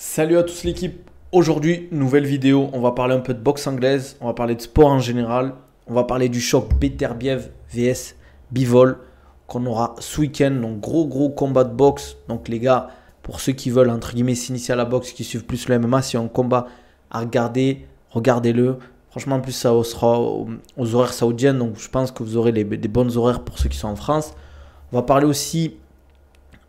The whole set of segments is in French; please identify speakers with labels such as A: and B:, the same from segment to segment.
A: Salut à tous l'équipe. Aujourd'hui, nouvelle vidéo. On va parler un peu de boxe anglaise. On va parler de sport en général. On va parler du choc Beterbiev vs Bivol qu'on aura ce week-end. Donc gros gros combat de boxe. Donc les gars, pour ceux qui veulent entre guillemets s'initier à la boxe, qui suivent plus le MMA, si un combat à regarder, regardez-le. Franchement, en plus ça sera aux, horaires saoudiennes. Donc je pense que vous aurez des bonnes horaires pour ceux qui sont en France. On va parler aussi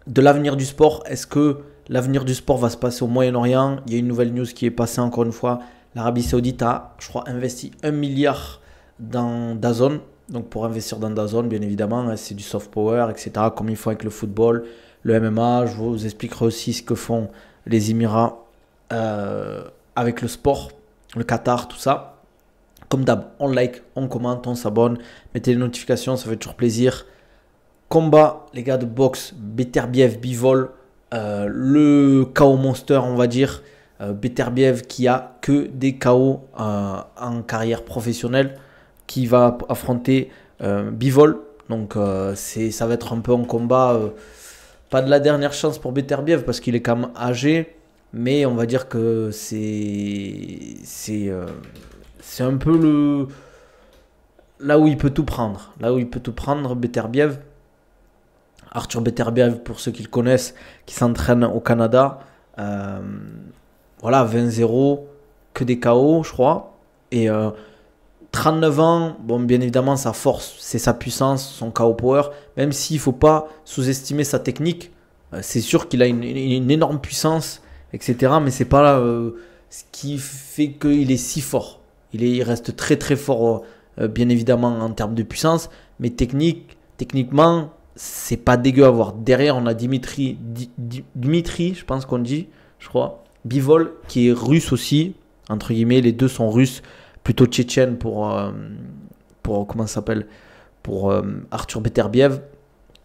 A: de l'avenir du sport. Est-ce que l'avenir du sport va se passer au Moyen-Orient Il y a une nouvelle news qui est passée encore une fois. L'Arabie Saoudite a, je crois, investi un milliard dans Dazon. Donc pour investir dans Dazon, bien évidemment, hein, c'est du soft power, etc. Comme il faut avec le football, le MMA. Je vous expliquerai aussi ce que font les Émirats euh, avec le sport, le Qatar, tout ça. Comme d'hab, on like, on commente, on s'abonne, mettez les notifications, ça fait toujours plaisir. Combat, les gars de boxe, Beterbiev, Bivol, euh, le KO Monster, on va dire. Euh, Beterbiev qui a que des KO euh, en carrière professionnelle, qui va affronter Bivol. Donc c'est, ça va être un peu un combat, pas de la dernière chance pour Beterbiev parce qu'il est quand même âgé, mais on va dire que c'est, c'est, c'est un peu le là où il peut tout prendre. Là où il peut tout prendre, Beterbiev. Arthur Beterbiev, pour ceux qui le connaissent, qui s'entraîne au Canada. Euh, voilà, 20-0, que des KO, je crois. Et 39 euh, ans, bon, bien évidemment, sa force, c'est sa puissance, son KO power. Même s'il ne faut pas sous-estimer sa technique, euh, c'est sûr qu'il a une, énorme puissance, etc. Mais c'est pas ce qui fait qu'il est si fort. Il, il reste très très fort, bien évidemment, en termes de puissance. Mais technique, techniquement, c'est pas dégueu à voir. Derrière, on a Dimitri, Dimitri, je pense qu'on dit, je crois. Bivol, qui est russe aussi, entre guillemets, les deux sont russes, plutôt tchétchènes pour, euh, pour comment ça s'appelle, pour euh, Arthur Beterbiev.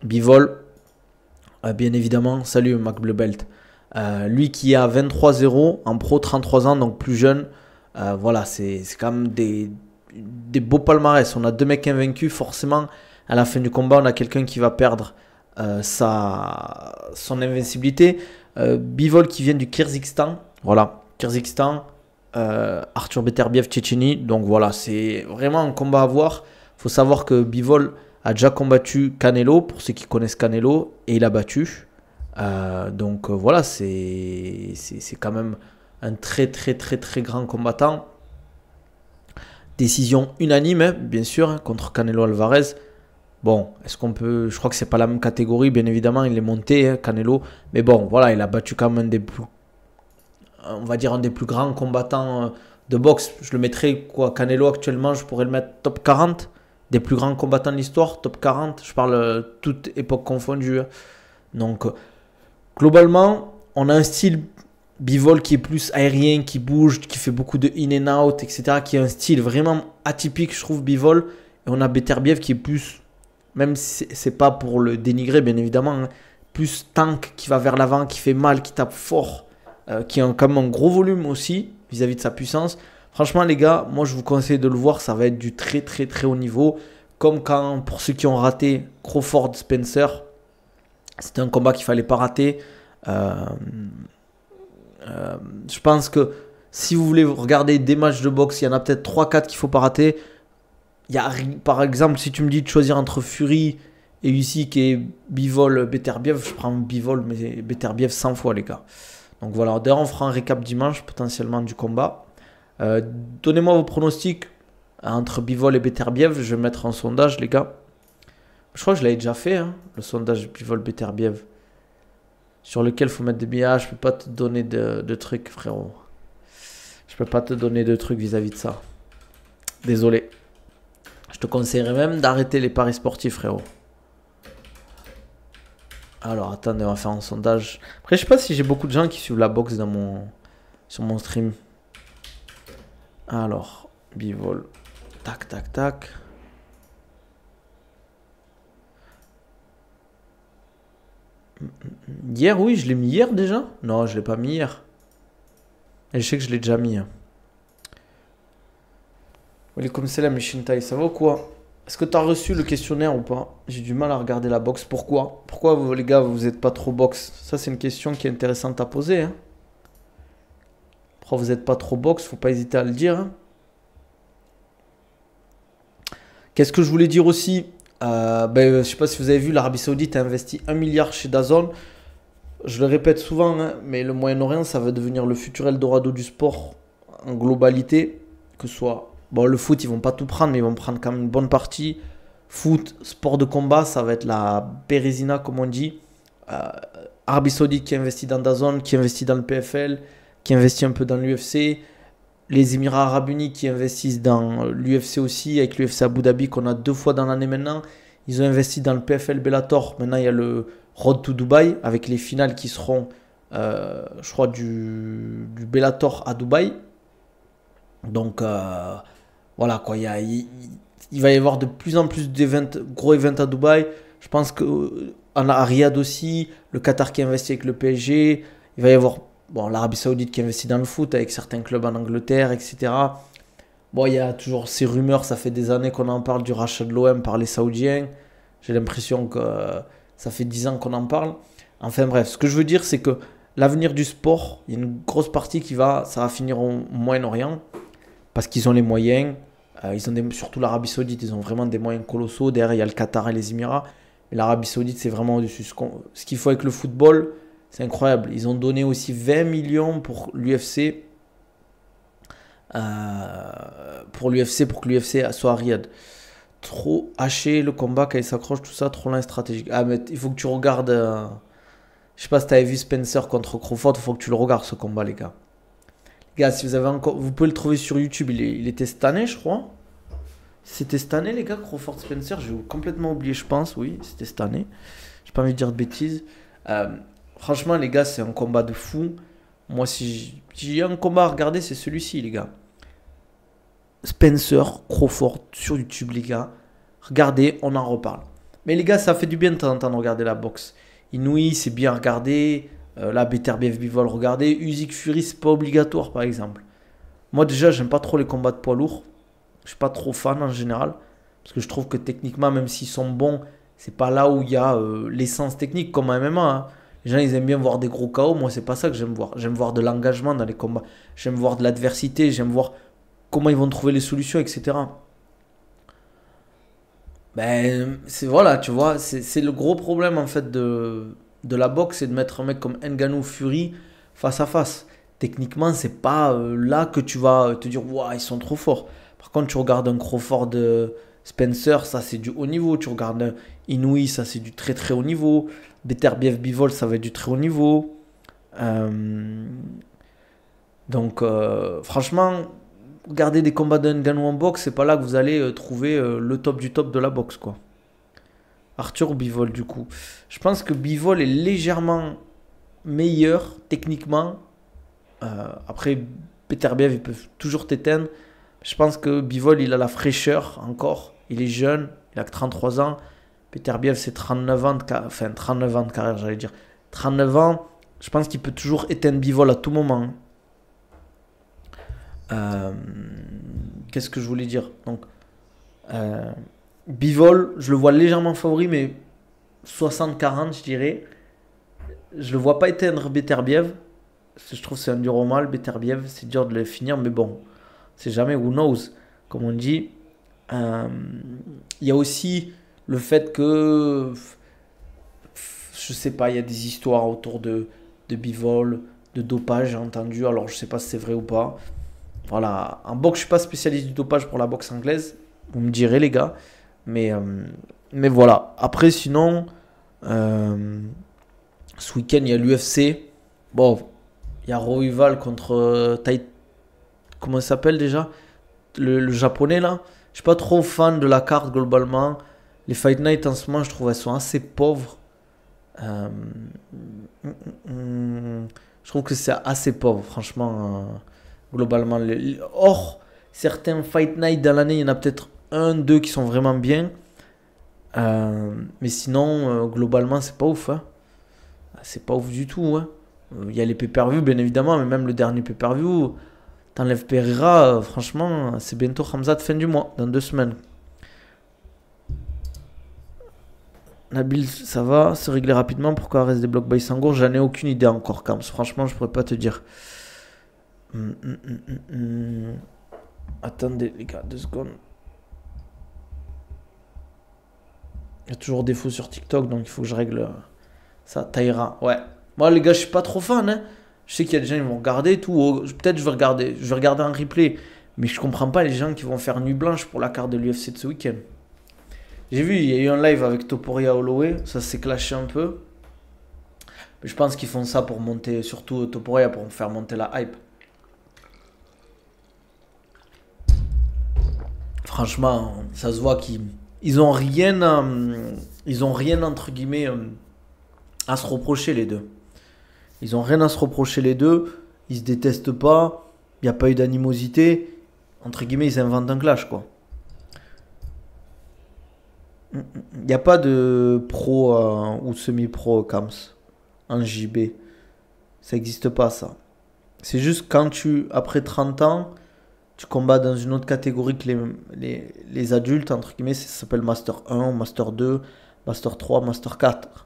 A: Bivol, euh, bien évidemment, salut Mac Belt. lui qui a 23-0 en pro 33 ans, donc plus jeune. voilà, c'est quand même des, des beaux palmarès. On a deux mecs invaincus, forcément à la fin du combat, on a quelqu'un qui va perdre euh, sa, son invincibilité. Euh, Bivol qui vient du Kyrgyzstan. Voilà, Kyrgyzstan. Euh, Arthur Beterbiev, Tchétchénie. Donc voilà, c'est vraiment un combat à voir. Il faut savoir que Bivol a déjà combattu Canelo, pour ceux qui connaissent Canelo, et il a battu. donc voilà, c'est quand même un très très très très grand combattant. Décision unanime, hein, bien sûr, hein, contre Canelo Alvarez. Bon, est-ce qu'on peut. Je crois que c'est pas la même catégorie, bien évidemment, il est monté, hein, Canelo. Mais bon, voilà, il a battu quand même un des plus. On va dire un des plus grands combattants euh, de boxe. Je le mettrais, quoi, Canelo actuellement, je pourrais le mettre top 40 des plus grands combattants de l'histoire, top 40. Je parle euh, toute époque confondue. Hein. Donc, euh, globalement, on a un style bivol qui est plus aérien, qui bouge, qui fait beaucoup de in and out, etc. Qui est un style vraiment atypique, je trouve, bivol. Et on a Beterbiev qui est plus même si c'est pas pour le dénigrer, bien évidemment, hein. plus tank qui va vers l'avant, qui fait mal, qui tape fort, euh, qui a quand même un gros volume aussi vis-à-vis de sa puissance. Franchement, les gars, moi je vous conseille de le voir, ça va être du très très très haut niveau. Comme quand, pour ceux qui ont raté Crawford Spencer, c'était un combat qu'il fallait pas rater. Euh, euh, je pense que si vous voulez regarder des matchs de boxe, il y en a peut-être 3-4 qu'il faut pas rater. Y a, par exemple, si tu me dis de choisir entre Fury et Usyk et Bivol, Beterbiev, je prends Bivol, mais Beterbiev 100 fois, les gars. Donc voilà, d'ailleurs, on fera un récap dimanche potentiellement du combat. Euh, donnez-moi vos pronostics entre Bivol et Beterbiev. Je vais mettre un sondage, les gars. Je crois que je l'avais déjà fait, hein, le sondage Bivol-Beterbiev. Sur lequel faut mettre des billets. Ah, je peux pas te donner de, trucs, frérot. Je peux pas te donner de trucs vis à -vis de ça. Désolé. Je te conseillerais même d'arrêter les paris sportifs, frérot. Alors, attendez, on va faire un sondage. Après, je sais pas si j'ai beaucoup de gens qui suivent la boxe dans mon, sur mon stream. Alors, bivol. Tac, tac, tac. Hier, oui, je l'ai mis hier déjà? Non, je l'ai pas mis hier. Et je sais que je l'ai déjà mis. Hein. Comme c'est la Shintai, ça va ou quoi? Est-ce que tu as reçu le questionnaire ou pas? J'ai du mal à regarder la boxe. Pourquoi? Pourquoi vous, les gars, vous n'êtes pas trop boxe Ça, c'est une question qui est intéressante à poser. Hein. Après, vous n'êtes pas trop box, faut pas hésiter à le dire. hein. Qu'est-ce que je voulais dire aussi? Euh, ben, Je ne sais pas si vous avez vu, l'Arabie Saoudite a investi 1 milliard chez Dazon. Je le répète souvent, hein, mais le Moyen-Orient, ça va devenir le futur Eldorado du sport en globalité. Que ce soit. Bon, le foot, ils vont pas tout prendre, mais ils vont prendre quand même une bonne partie. Foot, sport de combat, ça va être la Bérésina, comme on dit. Euh, Arabie Saoudite qui investit dans Dazon, qui investit dans le PFL, qui investit un peu dans l'UFC. Les Émirats Arabes Unis qui investissent dans l'UFC aussi, avec l'UFC Abu Dhabi qu'on a deux fois dans l'année maintenant. Ils ont investi dans le PFL Bellator. Maintenant, il y a le Road to Dubaï avec les finales qui seront, euh, je crois, du, du Bellator à Dubaï. Donc, euh, voilà quoi. Il, va y avoir de plus en plus d'événements, gros événements à Dubaï. Je pense que en à Riyad aussi, le Qatar qui investit avec le PSG. Il va y avoir bon, l'Arabie Saoudite qui investit dans le foot avec certains clubs en Angleterre, etc. Bon, il y a toujours ces rumeurs, ça fait des années qu'on en parle du rachat de l'OM par les Saoudiens. J'ai l'impression que euh, ça fait 10 ans qu'on en parle. Enfin bref, ce que je veux dire, c'est que l'avenir du sport, il y a une grosse partie qui va, ça va finir au Moyen-Orient parce qu'ils ont les moyens. Euh, ils ont surtout l'Arabie Saoudite, ils ont vraiment des moyens colossaux. Derrière, il y a le Qatar et les Émirats. L'Arabie Saoudite, c'est vraiment au-dessus. Ce qu'il faut avec le football, c'est incroyable. Ils ont donné aussi 20 millions pour l'UFC. euh, pour l'UFC, pour que l'UFC soit à Riyad. Trop haché le combat quand il s'accroche, tout ça, trop lent stratégique. Ah, mais il faut que tu regardes. euh, je sais pas si tu avais vu Spencer contre Crawford, il faut que tu le regardes ce combat, les gars. Les gars, si vous avez encore. Vous pouvez le trouver sur YouTube, il, il était cette année, je crois. C'était cette année, les gars, Crawford Spencer J'ai complètement oublié, je pense, oui, c'était cette année. J'ai pas envie de dire de bêtises. Euh, franchement, les gars, c'est un combat de fou. Moi, si j'ai un combat à regarder, c'est celui-ci, les gars. Spencer, Crawford sur YouTube, les gars. Regardez, on en reparle. Mais les gars, ça fait du bien de temps en temps de regarder la boxe. Inouï, c'est bien regardé. Euh, là, Beterbiev Bivol, regardez. Usyk Fury, c'est pas obligatoire, par exemple. Moi, déjà, j'aime pas trop les combats de poids lourds. Je suis pas trop fan en général. Parce que je trouve que techniquement, même s'ils sont bons, c'est pas là où il y a euh, l'essence technique comme MMA. hein. Les gens, ils aiment bien voir des gros KO. Moi, c'est pas ça que j'aime voir. J'aime voir de l'engagement dans les combats. J'aime voir de l'adversité. J'aime voir comment ils vont trouver les solutions, etc. Ben, c'est voilà, tu vois, c'est le gros problème en fait de, de la boxe, c'est de mettre un mec comme Ngannou Fury face à face. Techniquement, c'est pas euh, là que tu vas te dire, waouh, ils sont trop forts. Par contre, tu regardes un Crawford de Spencer, ça c'est du haut niveau. Tu regardes un Inouï, ça c'est du très très haut niveau. Beterbiev Bivol, ça va être du très haut niveau. Euh, donc, euh, franchement, regarder des combats d'un Ngannou en boxe, c'est pas là que vous allez euh, trouver euh, le top du top de la boxe. Arthur ou Bivol, du coup. Je pense que Bivol est légèrement meilleur techniquement. Euh, après, Beterbiev, il peut toujours t'éteindre. Je pense que Bivol, il a la fraîcheur encore. Il est jeune, il a que 33 ans. Beterbiev, c'est 39 ans de, ca- enfin, 39 ans de carrière, j'allais dire. 39 ans, je pense qu'il peut toujours éteindre Bivol à tout moment. Euh, Qu'est-ce que je voulais dire? Donc, euh, Bivol, je le vois légèrement favori, mais 60-40, je dirais. Je le vois pas éteindre Beterbiev. Je trouve que c'est un dur au mal. Beterbiev, c'est dur de le finir, mais bon, c'est jamais who knows, comme on dit. Euh, Il y a aussi le fait que, je sais pas, il y a des histoires autour de, de Bivol, de dopage, j'ai entendu. Alors, je sais pas si c'est vrai ou pas. Voilà, en boxe, je suis pas spécialiste du dopage pour la boxe anglaise. Vous me direz, les gars. Mais, euh, mais voilà. Après, sinon, euh, ce week-end, il y a l'UFC. Bon, il y a Royval contre euh, Tai- Comment il s'appelle déjà le, japonais, là. Je suis pas trop fan de la carte, globalement. Les Fight Night, en ce moment, je trouve elles sont assez pauvres. Euh, je trouve que c'est assez pauvre, franchement. euh, globalement. Le- le- Or, certains Fight Night dans l'année, il y en a peut-être un, deux qui sont vraiment bien. Euh, mais sinon, globalement, c'est pas ouf. hein. C'est pas ouf du tout. hein. Il y a les pay-per-view, bien évidemment, mais même le dernier pay-per-view, t'enlèves Pereira, euh, franchement, c'est bientôt Hamza de fin du mois, dans deux semaines. Nabil, ça va se régler rapidement Pourquoi reste des blocs by Sangour J'en ai aucune idée encore, Kams. Franchement, je pourrais pas te dire. Hum, hum, hum. Attendez, les gars, deux secondes. Il y a toujours des fous sur TikTok, donc il faut que je règle ça. Taïra, ouais. Moi, les gars, je suis pas trop fan. Hein. Je sais qu'il y a des gens qui vont regarder tout. Oh, Peut-être je vais regarder. Je vais regarder un replay. Mais je comprends pas les gens qui vont faire nuit blanche pour la carte de l'UFC de ce week-end. J'ai vu, il y a eu un live avec Toporia Holloway. Ça s'est clashé un peu. Mais je pense qu'ils font ça pour monter, surtout Toporia, pour faire monter la hype. Franchement, ça se voit qu'ils ils ont rien, ils ont rien entre guillemets à se reprocher les deux. Ils ont rien à se reprocher les deux. Ils se détestent pas. Il n'y a pas eu d'animosité. Entre guillemets, ils inventent un clash quoi. Il n'y a pas de pro euh, ou semi-pro Kams en JB. Ça n'existe pas ça. C'est juste quand tu, après 30 ans, tu combats dans une autre catégorie que les, les, adultes, entre guillemets, ça s'appelle Master 1, Master 2, Master 3, Master 4.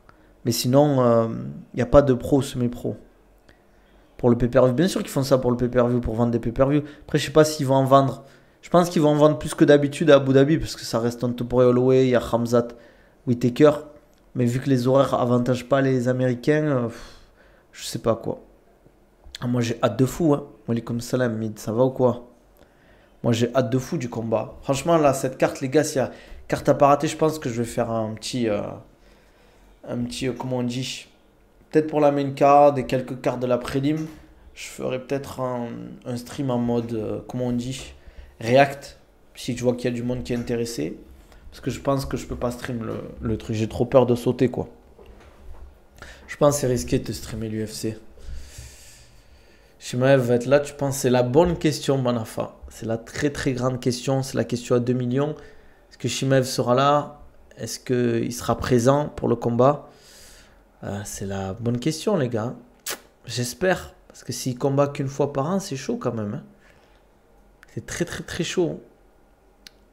A: Mais sinon, il euh, n'y a pas de pro semi-pro. Pour le pay-per-view. Bien sûr qu'ils font ça pour le pay-per-view, pour vendre des pay-per-view. Après, je sais pas s'ils vont en vendre. Je pense qu'ils vont en vendre plus que d'habitude à Abu Dhabi, parce que ça reste un Topore Holloway, il y a Hamzat, Whitaker. Mais vu que les horaires avantagent pas les Américains, euh, je sais pas quoi. Ah, moi, j'ai hâte de fou. Hein. comme salam, mid, ça va ou quoi? Moi, j'ai hâte de fou du combat. Franchement, là, cette carte, les gars, s'il y a carte à pas rater, je pense que je vais faire un petit. Euh, un petit. Euh, comment on dit Peut-être pour la main card et quelques cartes de la prélim. Je ferai peut-être un, stream en mode. Euh, comment on dit React. Si je vois qu'il y a du monde qui est intéressé. Parce que je pense que je peux pas stream le, le truc. J'ai trop peur de sauter, quoi. Je pense que c'est risqué de streamer l'UFC. Shimaev va être là, tu penses C'est la bonne question, Manafa. C'est la très très grande question. C'est la question à 2 millions. Est-ce que Shimaev sera là? Est-ce qu'il sera présent pour le combat? Euh, C'est la bonne question, les gars. J'espère. Parce que s'il combat qu'une fois par an, c'est chaud quand même. Hein. C'est très très très chaud.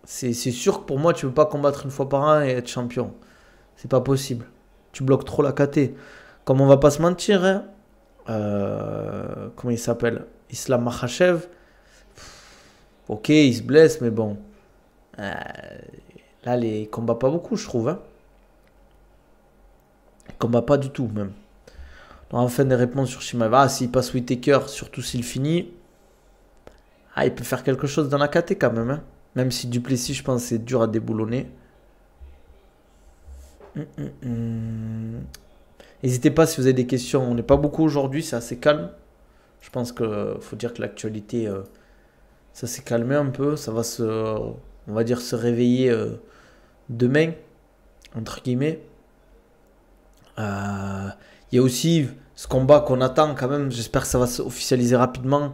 A: C'est sûr que pour moi, tu ne peux pas combattre une fois par an et être champion. C'est pas possible. Tu bloques trop la KT. Comme on va pas se mentir, hein, euh, comment il s'appelle? Islam Makhachev. Ok, il se blesse, mais bon. Euh, là, il combat pas beaucoup, je trouve. Hein. Combat pas du tout, même. Donc, enfin, des réponses sur Shimava. Ah, s'il passe Whitaker, surtout s'il finit. Ah, il peut faire quelque chose dans la KT quand même. Hein. Même si Duplessis, je pense, c'est dur à déboulonner. Hum, hum, hum. N'hésitez pas si vous avez des questions. On n'est pas beaucoup aujourd'hui, c'est assez calme. Je pense qu'il faut dire que l'actualité, euh, ça s'est calmé un peu. Ça va se, on va dire, se réveiller euh, demain, entre guillemets. Euh, il y a aussi ce combat qu'on attend quand même. J'espère que ça va s'officialiser rapidement.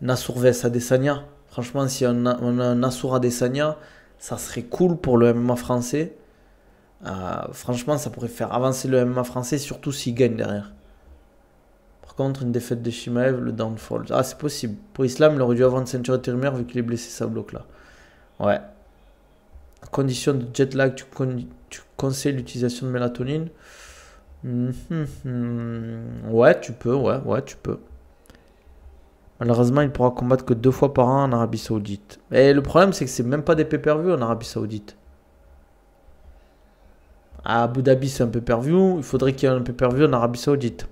A: Nassour vs Adesanya. Franchement, si on a, on a Nassour Adesanya, ça serait cool pour le MMA français. Euh, franchement, ça pourrait faire avancer le MMA français, surtout s'il gagne derrière. Par contre, une défaite de Shimaev, le downfall. Ah, c'est possible. Pour Islam, il aurait dû avoir une ceinture intérimaire vu qu'il est blessé, ça bloque là. Ouais. Condition de jet lag, tu, conseilles l'utilisation de mélatonine hum. Ouais, tu peux, ouais, ouais, tu peux. Malheureusement, il pourra combattre que deux fois par an en Arabie Saoudite. Et le problème, c'est que c'est même pas des pay-per-view en Arabie Saoudite. À Abu Dhabi, c'est un peu perview. Il faudrait qu'il y ait un peu perview en Arabie Saoudite.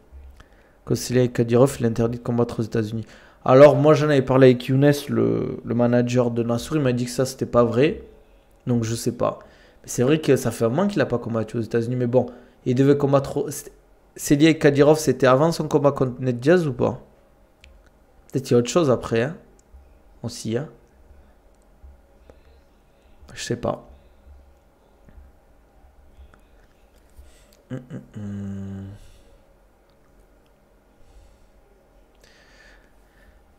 A: Kosile Kadirov, il est interdit de combattre aux États-Unis. Alors, moi, j'en avais parlé avec Younes, le, manager de Nassour. Il m'a dit que ça, c'était pas vrai. Donc, je sais pas. C'est vrai que ça fait un moment qu'il n'a pas combattu aux États-Unis. Mais bon, il devait combattre. Célie Kadirov, c'était avant son combat contre Ned ou pas? Peut-être qu'il y a autre chose après. Hein Aussi, hein Je sais pas.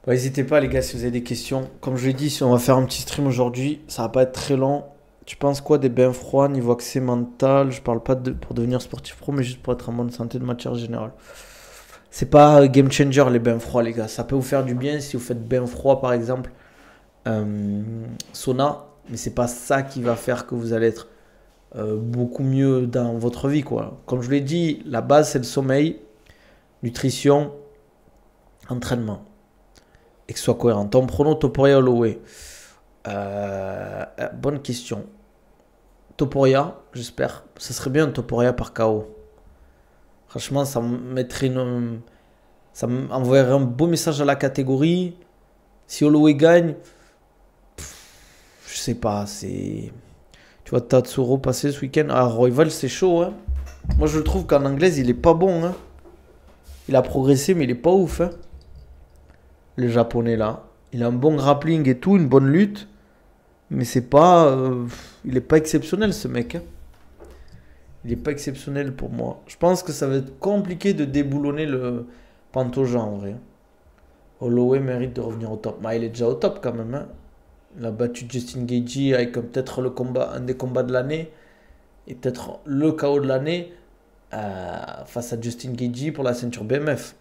A: N'hésitez pas les gars si vous avez des questions. Comme je l'ai dit, si on va faire un petit stream aujourd'hui, ça va pas être très long. Tu penses quoi des bains froids niveau accès mental? Je parle pas de, pour devenir sportif pro, mais juste pour être en bonne santé de matière générale. C'est pas game changer les bains froids les gars. Ça peut vous faire du bien si vous faites bain froid par exemple, euh, sauna, mais c'est pas ça qui va faire que vous allez être euh, beaucoup mieux dans votre vie. Quoi. Comme je l'ai dit, la base c'est le sommeil, nutrition, entraînement. et que ce soit cohérent. Ton prono Toporia Holloway euh, Bonne question. Toporia, j'espère. Ça serait bien Toporia par KO. Franchement, ça mettrait une, ça m'envoyerait un beau message à la catégorie. Si Holloway gagne, je sais pas, c'est. Tu vois Tatsuro passer ce week-end. Ah, Royval, c'est chaud, hein. Moi, je trouve qu'en anglais, il est pas bon, hein. Il a progressé, mais il est pas ouf, hein. Le japonais, là. Il a un bon grappling et tout, une bonne lutte. Mais c'est pas. Euh, il est pas exceptionnel, ce mec, hein. Il est pas exceptionnel pour moi. Je pense que ça va être compliqué de déboulonner le Pantoja, en vrai. Holloway mérite de revenir au top. Mais il est déjà au top, quand même, hein. Il a battu Justin Gagey avec peut-être le combat, un des combats de l'année et peut-être le chaos de l'année euh, face à Justin Gagey pour la ceinture BMF.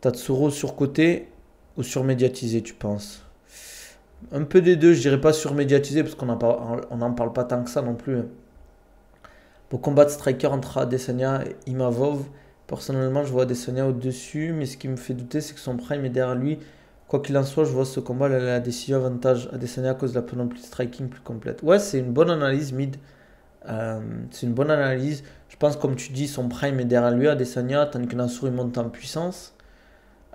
A: Tatsuro surcoté ou surmédiatisé, tu penses? Un peu des deux, je dirais pas surmédiatisé parce qu'on n'en parle pas tant que ça non plus. Pour combattre striker entre Adesanya et Imavov, personnellement je vois Adesanya au-dessus, mais ce qui me fait douter c'est que son prime est derrière lui Quoi qu'il en soit, je vois ce combat, la, la décision avantage Adesanya à cause de la panoplie striking plus complète. Ouais, c'est une bonne analyse, mid. Euh, c'est une bonne analyse. Je pense, comme tu dis, son prime est derrière lui, Adesanya, tandis que Nassur il monte en puissance.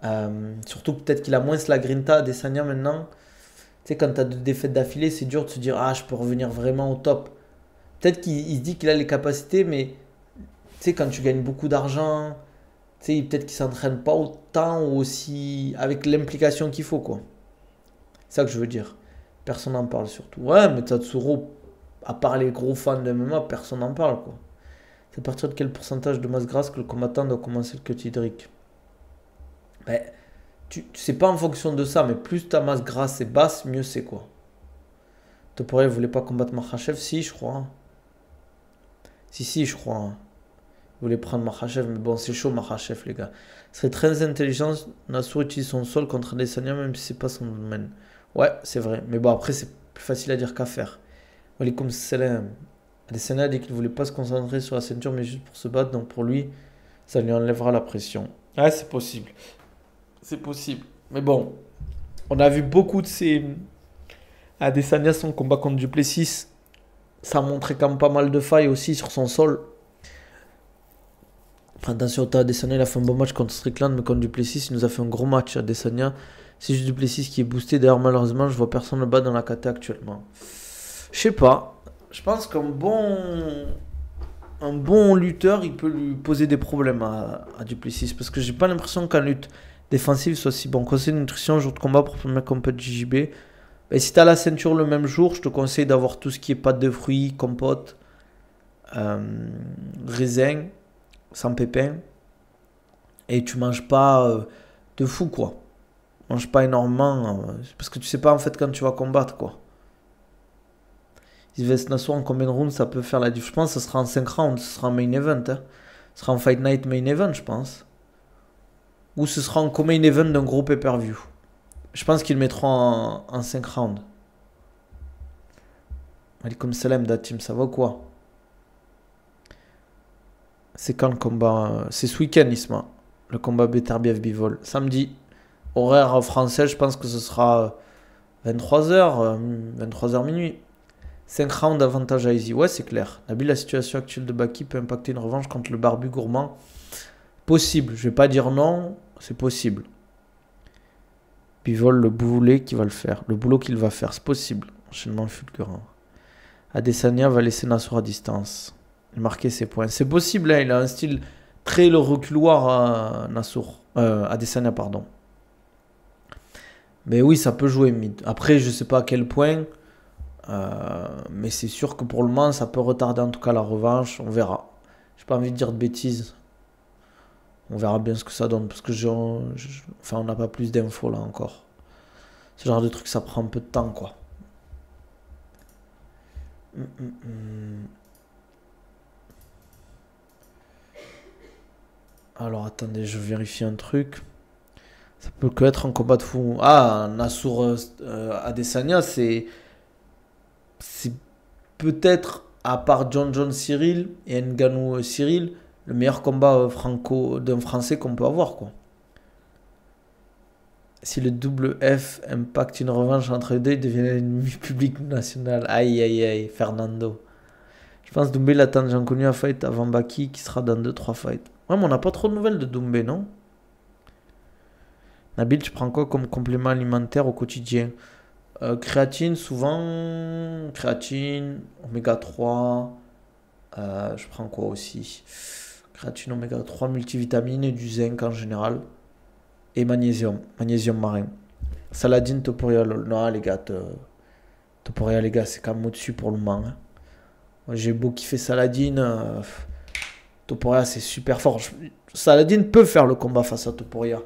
A: Euh, surtout peut-être qu'il a moins la grinta, Adesanya maintenant. Tu sais, quand tu as deux défaites d'affilée, c'est dur de se dire, ah, je peux revenir vraiment au top. Peut-être qu'il se dit qu'il a les capacités, mais tu sais, quand tu gagnes beaucoup d'argent, tu sais, peut-être qu'il s'entraîne pas autant ou aussi avec l'implication qu'il faut, quoi. C'est ça que je veux dire. Personne n'en parle surtout. Ouais, mais Tatsuro, à part les gros fans de MMA, personne n'en parle, quoi. C'est à partir de quel pourcentage de masse grasse que le combattant doit commencer le cut hydrique? Ben, tu, sais pas en fonction de ça, mais plus ta masse grasse est basse, mieux c'est quoi. Toporel voulait pas combattre Makhachev Si, je crois. Si, si, je crois voulait prendre Makhachev, mais bon, c'est chaud Makhachev, les gars. Ce serait très intelligent, Nassour utilise son sol contre Adesanya, même si c'est pas son domaine. Ouais, c'est vrai. Mais bon, après, c'est plus facile à dire qu'à faire. Walikoum salam. Adesanya a dit qu'il voulait pas se concentrer sur la ceinture, mais juste pour se battre. Donc pour lui, ça lui enlèvera la pression. Ouais, c'est possible. C'est possible. Mais bon, on a vu beaucoup de ces. Adesanya, son combat contre Duplessis, ça a montré quand même pas mal de failles aussi sur son sol. Attention, à Adesanya, il a fait un bon match contre Strickland, mais contre Duplessis, il nous a fait un gros match. Adesanya, c'est juste Duplessis qui est boosté. D'ailleurs, malheureusement, je vois personne le bas dans la KT actuellement. Je sais pas. Je pense qu'un bon, un bon lutteur, il peut lui poser des problèmes à, Duplessis. Parce que j'ai pas l'impression qu'en lutte défensive soit si bon. Conseil de nutrition, jour de combat pour premier combat de JJB. Et si tu as la ceinture le même jour, je te conseille d'avoir tout ce qui est pâte de fruits, compote, euh, raisin sans pépin. Et tu manges pas euh, de fou, quoi. Tu manges pas énormément. Euh, parce que tu sais pas, en fait, quand tu vas combattre, quoi. Sylvester Nassau en combien de rounds ça peut faire la différence Je pense que ce sera en 5 rounds, ce sera en main event. Hein. Ce sera en Fight Night main event, je pense. Ou ce sera en main event d'un gros pay-per-view. Je pense qu'ils mettront en, en 5 rounds. comme salam, Datim, ça va quoi? C'est quand le combat C'est ce week-end, Isma. Le combat Beterbiev Bivol. Samedi. Horaire français, je pense que ce sera 23h, 23h minuit. 5 rounds d'avantage à Easy. Ouais, c'est clair. Nabil, la situation actuelle de Baki peut impacter une revanche contre le barbu gourmand. Possible. Je vais pas dire non, c'est possible. Bivol, le boulet qui va le faire. Le boulot qu'il va faire, c'est possible. Enchaînement fulgurant. Adesanya va laisser Nassour à distance marquer ses points. C'est possible, hein, il a un style très le reculoir à Nassour, euh, à Desania, pardon. Mais oui, ça peut jouer mid. Après, je sais pas à quel point, euh, mais c'est sûr que pour le moment, ça peut retarder en tout cas la revanche. On verra. J'ai pas envie de dire de bêtises. On verra bien ce que ça donne parce que enfin, on n'a pas plus d'infos là encore. Ce genre de truc, ça prend un peu de temps, quoi. Hum, hum, hum. Alors attendez, je vérifie un truc. Ça peut que être un combat de fou. Ah, Nassour euh, Adesanya, c'est. C'est peut-être, à part John John Cyril et Nganou euh, Cyril, le meilleur combat euh, franco d'un français qu'on peut avoir, quoi. Si le double F impacte une revanche entre les deux, il devient ennemi public national. Aïe aïe aïe, Fernando. Je pense Doumbé attend Jean connu à fight avant Baki qui sera dans 2-3 fights. Ouais, mais on n'a pas trop de nouvelles de Doumbé, non? Nabil, tu prends quoi comme complément alimentaire au quotidien? Euh, Créatine, souvent. Créatine, oméga 3. Euh, je prends quoi aussi? Créatine, oméga 3, multivitamines et du zinc en général. Et magnésium, magnésium marin. Saladine, toporia, non les gars, toporia les gars, c'est quand même au-dessus pour le moment. Hein. J'ai beau kiffer Saladin. Euh, Toporia, c'est super fort. Saladin peut faire le combat face à Toporia.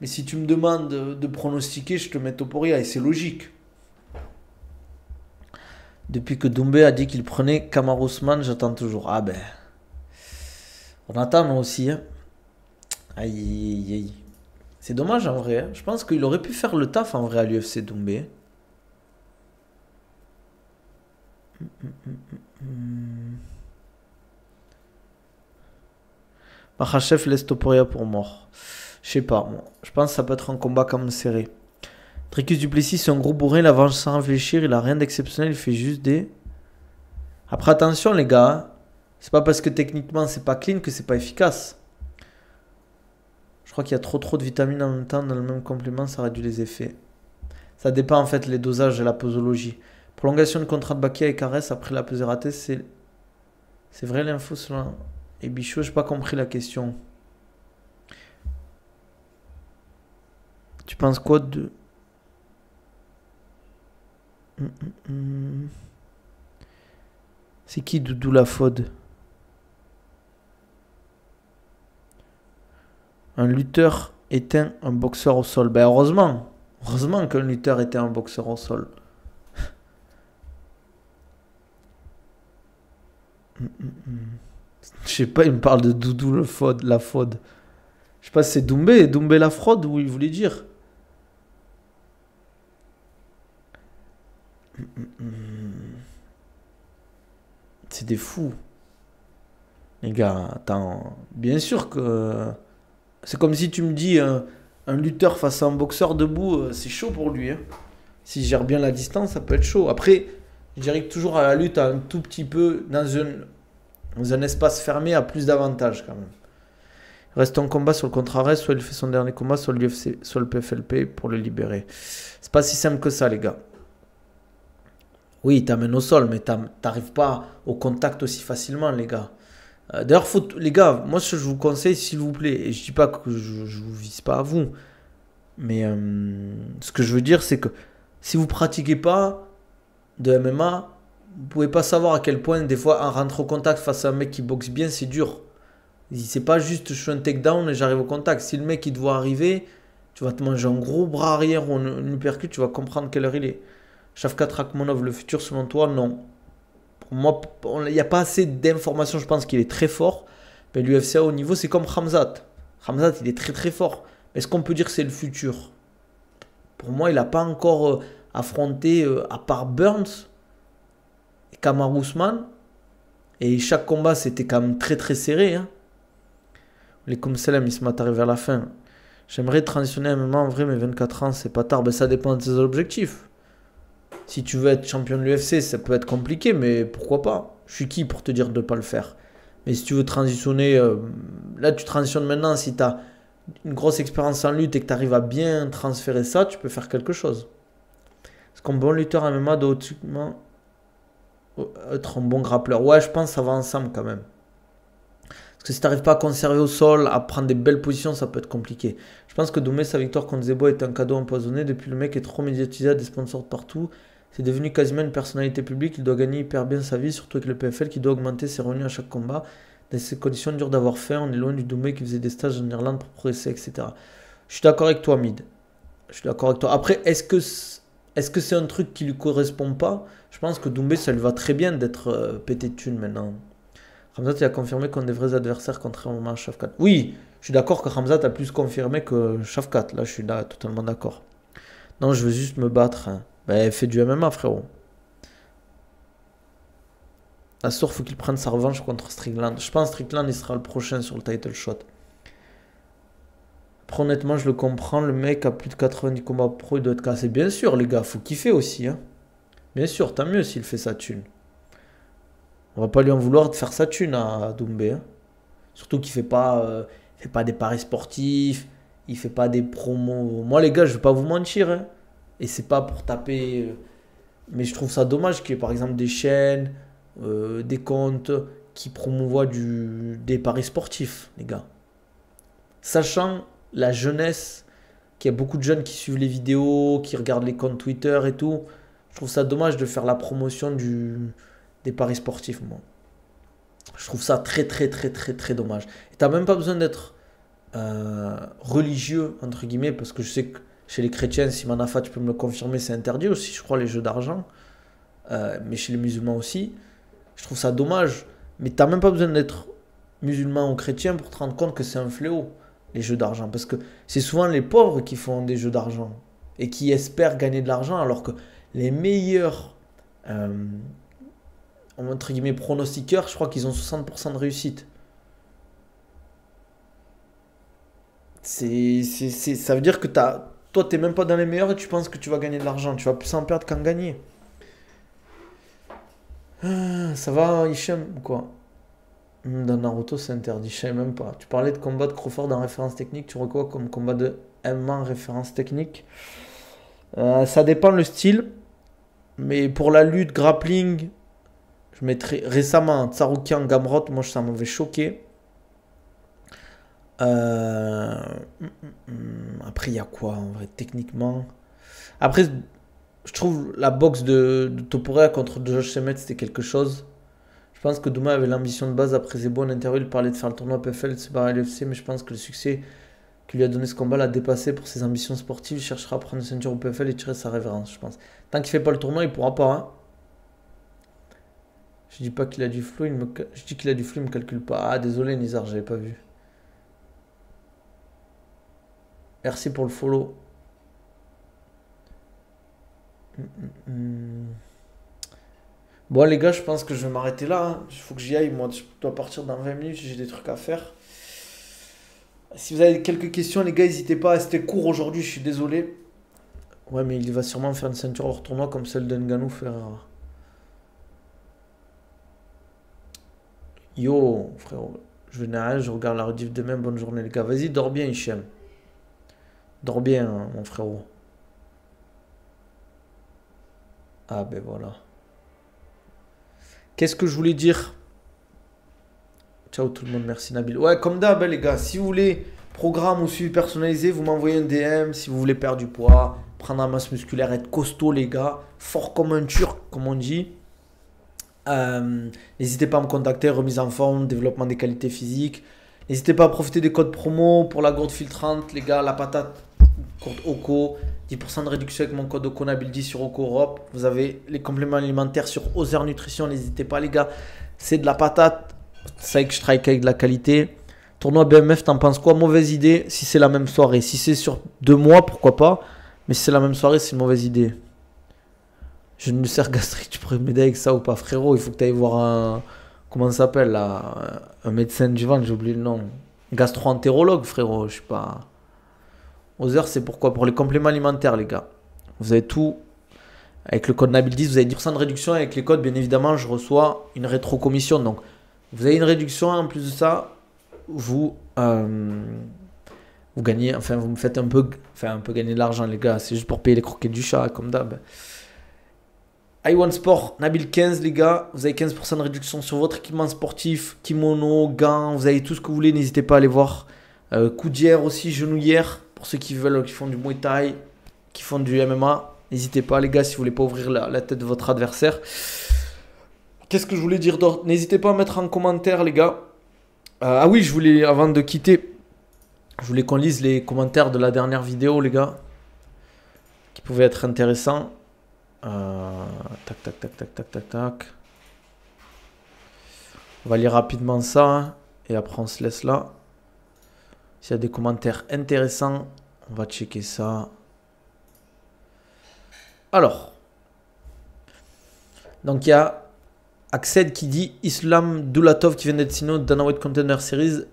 A: Mais si tu me demandes de, pronostiquer, je te mets Toporia et c'est logique. Depuis que Doumbé a dit qu'il prenait Kamar j'attends toujours. Ah ben. On attend nous aussi. Hein. Aïe, aïe, aïe. C'est dommage en vrai. Hein. Je pense qu'il aurait pu faire le taf en vrai à l'UFC Doumbé. Machachev laisse Toporia pour mort. Je sais pas, je pense que ça peut être un combat comme serré. Tricus Duplessis, c'est un gros bourrin, il avance sans réfléchir, il a rien d'exceptionnel, il fait juste des. Après, attention les gars, hein. C'est pas parce que techniquement c'est pas clean que c'est pas efficace. Je crois qu'il y a trop trop de vitamines en même temps dans le même complément, ça réduit les effets. Ça dépend en fait les dosages et la posologie. Prolongation de contrat de Bakia et Caresse après la pesée ratée, c'est. C'est vrai l'info selon. Et Bichot, j'ai pas compris la question. Tu penses quoi de. Hum, hum, hum. C'est qui Doudou la Fode Un lutteur éteint un boxeur au sol. Ben heureusement. Heureusement qu'un lutteur était un boxeur au sol. Je sais pas, il me parle de Doudou le Fod, la Fod. Je sais pas si c'est Doumbé, Doumbé la fraude, ou il voulait dire. C'est des fous. Les gars, attends. Bien sûr que. C'est comme si tu me dis un, lutteur face à un boxeur debout, euh, c'est chaud pour lui. Hein. S'il gère bien la distance, ça peut être chaud. Après, je dirais que toujours à la lutte, un tout petit peu dans un, dans un espace fermé, a plus d'avantages quand même. Reste un combat sur le contrat soit il fait son dernier combat, soit le PFLP pour le libérer. C'est pas si simple que ça, les gars. Oui, il t'amène au sol, mais t'arrives pas au contact aussi facilement, les gars. Euh, d'ailleurs, les gars, moi, je vous conseille, s'il vous plaît, et je dis pas que je, ne vous vise pas à vous, mais euh, ce que je veux dire, c'est que si vous pratiquez pas, de MMA, vous pouvez pas savoir à quel point des fois un rentre au contact face à un mec qui boxe bien, c'est dur. C'est pas juste je suis un takedown et j'arrive au contact. Si le mec il doit arriver, tu vas te manger un gros bras arrière ou un uppercut, tu vas comprendre quelle heure il est. Shavkat Rakmonov, le futur selon toi, non. Moi, il n'y a pas assez d'informations, je pense qu'il est très fort. Mais l'UFC au niveau, c'est comme Hamzat. Hamzat, il est très très fort. Est-ce qu'on peut dire que c'est le futur? Pour moi, il n'a pas encore euh, affronté, euh, à part Burns et Kamar Ousmane. Et chaque combat, c'était quand même très très serré. Hein. Les Kumselem, ils se mettent vers la fin. J'aimerais transitionner un moment en vrai, mais 24 ans, c'est pas tard. Ben, ça dépend de tes objectifs. Si tu veux être champion de l'UFC, ça peut être compliqué, mais pourquoi pas? Je suis qui pour te dire de ne pas le faire? Mais si tu veux transitionner, euh, là tu transitionnes maintenant, si tu as une grosse expérience en lutte et que tu arrives à bien transférer ça, tu peux faire quelque chose. Est-ce qu'un bon lutteur à MMA doit être un bon grappleur Ouais, je pense que ça va ensemble quand même. Parce que si tu n'arrives pas à conserver au sol, à prendre des belles positions, ça peut être compliqué. Je pense que Doumé, sa victoire contre Zebo est un cadeau empoisonné. Depuis, le mec est trop médiatisé, des sponsors partout. C'est devenu quasiment une personnalité publique. Il doit gagner hyper bien sa vie, surtout avec le PFL qui doit augmenter ses revenus à chaque combat. Dans ces conditions dures d'avoir fait, on est loin du Doumé qui faisait des stages en Irlande pour progresser, etc. Je suis d'accord avec toi, Mid. Je suis d'accord avec toi. Après, est-ce que est-ce que c'est un truc qui lui correspond pas? Je pense que Doumbé, ça lui va très bien d'être euh, pété de thunes maintenant. Ramzat il a confirmé qu'on des vrais adversaires contrairement à Shafkat. Oui, je suis d'accord que Ramzat a plus confirmé que Shafkat. Là, je suis là, totalement d'accord. Non, je veux juste me battre. Hein. Ben, fais du MMA, frérot. Astor, faut qu'il prenne sa revanche contre Strickland. Je pense que Strickland, il sera le prochain sur le title shot. honnêtement, je le comprends. Le mec a plus de 90 combats pro, il doit être cassé. Bien sûr, les gars, faut kiffer aussi. Hein. Bien sûr, tant mieux s'il fait sa thune. On va pas lui en vouloir de faire sa thune à Doumbé. Hein. Surtout qu'il fait pas, euh, fait pas des paris sportifs, il fait pas des promos. Moi, les gars, je vais pas vous mentir. Hein. Et c'est pas pour taper. Euh, mais je trouve ça dommage qu'il y ait par exemple des chaînes, euh, des comptes qui promouvoient des paris sportifs, les gars. Sachant la jeunesse, qu'il y a beaucoup de jeunes qui suivent les vidéos, qui regardent les comptes Twitter et tout, je trouve ça dommage de faire la promotion des paris sportifs, moi. Je trouve ça très, très, très, très, très dommage. Et t'as même pas besoin d'être euh, religieux, entre guillemets, parce que je sais que chez les chrétiens, si Manafa, tu peux me le confirmer, c'est interdit aussi, je crois, les jeux d'argent. Euh, mais chez les musulmans aussi. Je trouve ça dommage. Mais tu n'as même pas besoin d'être musulman ou chrétien pour te rendre compte que c'est un fléau, les jeux d'argent. Parce que c'est souvent les pauvres qui font des jeux d'argent et qui espèrent gagner de l'argent, alors que les meilleurs, euh, entre guillemets, pronostiqueurs, je crois qu'ils ont 60% de réussite. Ça veut dire que as, toi, tu n'es même pas dans les meilleurs et tu penses que tu vas gagner de l'argent. Tu vas plus en perdre qu'en gagner. Ah, ça va, Hichem quoi? Dans Naruto, c'est interdit. Je sais même pas. Tu parlais de combat de Crawford en référence technique. Tu quoi comme combat de MMA en référence technique euh, Ça dépend le style. Mais pour la lutte, grappling, je mettrais récemment Tsaroukian Gamrot. Moi, ça m'avait choqué. Euh. Après, il y a quoi en vrai, techniquement Après, je trouve la boxe de, de contre Josh Semet, c'était quelque chose. Je pense que Douma avait l'ambition de base. Après Zebo, en interview, il parlait de faire le tournoi PFL, c'est pas l'UFC, mais je pense que le succès qui lui a donné ce combat l'a dépassé pour ses ambitions sportives. Il cherchera à prendre une ceinture au PFL et tirer sa révérence, je pense. Tant qu'il fait pas le tournoi, il pourra pas. Hein. Je dis pas qu'il a du flou, il me... je dis qu'il a du flou, il me calcule pas. Ah, désolé Nizar, j'avais pas vu. Merci pour le follow. Bon les gars, je pense que je vais m'arrêter là. Hein. Il faut que j'y aille. Moi, je dois partir dans 20 minutes. J'ai des trucs à faire. Si vous avez quelques questions, les gars, n'hésitez pas. C'était court aujourd'hui. Je suis désolé. Ouais, mais il va sûrement faire une ceinture hors tournoi comme celle d'Enganou Ferrara. Yo, frérot. Je vais je regarde la rediff demain. Bonne journée, les gars. Vas-y, dors bien, Hichem. Dors bien, mon frérot. Ah ben voilà. Qu'est-ce que je voulais dire? Ciao tout le monde, merci Nabil. Ouais, comme d'hab, hein, les gars, si vous voulez programme ou suivi personnalisé, vous m'envoyez un DM. Si vous voulez perdre du poids, prendre la masse musculaire, être costaud, les gars, fort comme un turc, comme on dit. Euh, n'hésitez pas à me contacter, remise en forme, développement des qualités physiques. N'hésitez pas à profiter des codes promo pour la gourde filtrante, les gars, la patate, code OCO, 10% de réduction avec mon code OCO Nabil10 sur OCO Europe. Vous avez les compléments alimentaires sur Ozer Nutrition, n'hésitez pas les gars, c'est de la patate, ça que je travaille avec de la qualité. Tournoi BMF, t'en penses quoi? Mauvaise idée si c'est la même soirée. Si c'est sur deux mois, pourquoi pas Mais si c'est la même soirée, c'est une mauvaise idée. Je ne sers gastrique, tu pourrais m'aider avec ça ou pas Frérot, il faut que tu ailles voir un comment ça s'appelle là? Un médecin du ventre, j'ai oublié le nom. Gastro-entérologue, frérot, je sais pas. Heures, c'est pourquoi? Pour les compléments alimentaires, les gars. Vous avez tout. Avec le code Nabil10, vous avez 10% de réduction. Avec les codes, bien évidemment, je reçois une rétro-commission. Donc, vous avez une réduction. En plus de ça, vous, euh, vous gagnez, enfin, vous me faites un peu, enfin, un peu gagner de l'argent, les gars. C'est juste pour payer les croquettes du chat, comme d'hab i Sport, Nabil 15, les gars. Vous avez 15% de réduction sur votre équipement sportif, kimono, gants. Vous avez tout ce que vous voulez. N'hésitez pas à aller voir. Euh, coudière aussi, genouillère. Pour ceux qui veulent, qui font du Muay Thai, qui font du MMA. N'hésitez pas, les gars, si vous voulez pas ouvrir la, tête de votre adversaire. Qu'est-ce que je voulais dire d'autre? N'hésitez pas à mettre en commentaire, les gars. Euh, ah oui, je voulais, avant de quitter, je voulais qu'on lise les commentaires de la dernière vidéo, les gars. Qui pouvaient être intéressants. Euh, tac, tac, tac, tac, tac, tac, tac. On va lire rapidement ça. Et après, on se laisse là. S'il y a des commentaires intéressants, on va checker ça. Alors. Donc, il y a Acced qui dit Islam Dulatov qui vient d'être sinon Dana White Contender Series.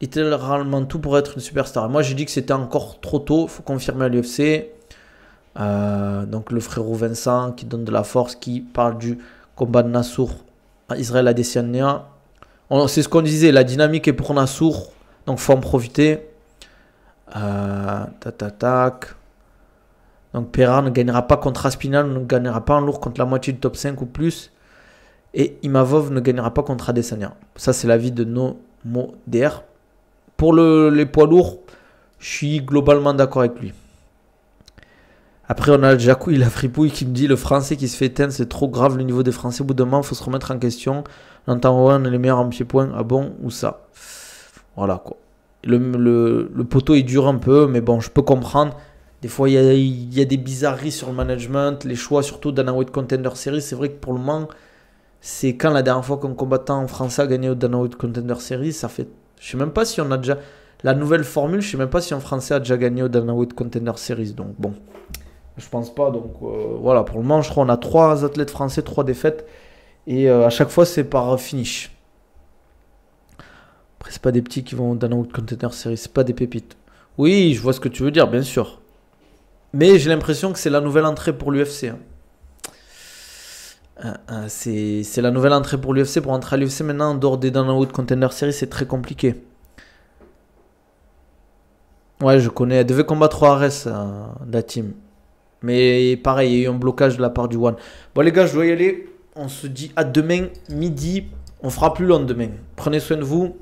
A: littéralement tout pour être une superstar? Moi, j'ai dit que c'était encore trop tôt. Il faut confirmer à l'UFC. Euh, donc, le frérot Vincent qui donne de la force, qui parle du combat de Nassour à Israël Adesanya. C'est ce qu'on disait. La dynamique est pour Nassour. Donc, faut en profiter. Euh, tac, tac, Donc, Pereira ne gagnera pas contre Aspinal, ne gagnera pas en lourd contre la moitié du top 5 ou plus. Et Imavov ne gagnera pas contre Adesanya. Ça, c'est l'avis de nos modères. Pour les poids lourds, je suis globalement d'accord avec lui. Après, on a Jacou, il a fripouille qui me dit le français qui se fait éteindre, c'est trop grave le niveau des français. Au bout d'un moment, il faut se remettre en question. L'entend on est les meilleurs en pied-point. Ah bon Ou ça? Voilà quoi. Le, le, poteau il dure un peu, mais bon, je peux comprendre. Des fois, il y a, y a, des bizarreries sur le management, les choix, surtout dans Contender Series. C'est vrai que pour le moment, c'est quand la dernière fois qu'un combattant français a gagné au Dana Contender Series, ça fait je sais même pas si on a déjà. La nouvelle formule, je sais même pas si un Français a déjà gagné au Dana White Contender Series. Donc bon, je pense pas. Donc euh, voilà, pour le moment, je crois qu'on a trois athlètes français, trois défaites. Et euh, à chaque fois, c'est par finish. Après, c'est pas des petits qui vont White Contender Series, c'est pas des pépites. Oui, je vois ce que tu veux dire, bien sûr. Mais j'ai l'impression que c'est la nouvelle entrée pour l'UFC. Hein. Euh, euh, c'est la nouvelle entrée pour l'UFC. Pour entrer à l'UFC maintenant, en dehors des Dana-Wood Contender Series, c'est très compliqué. Ouais, je connais. Elle devait combattre Ares, euh, la team. Mais pareil, il y a eu un blocage de la part du One. Bon, les gars, je dois y aller. On se dit à demain, midi. On fera plus long demain. Prenez soin de vous.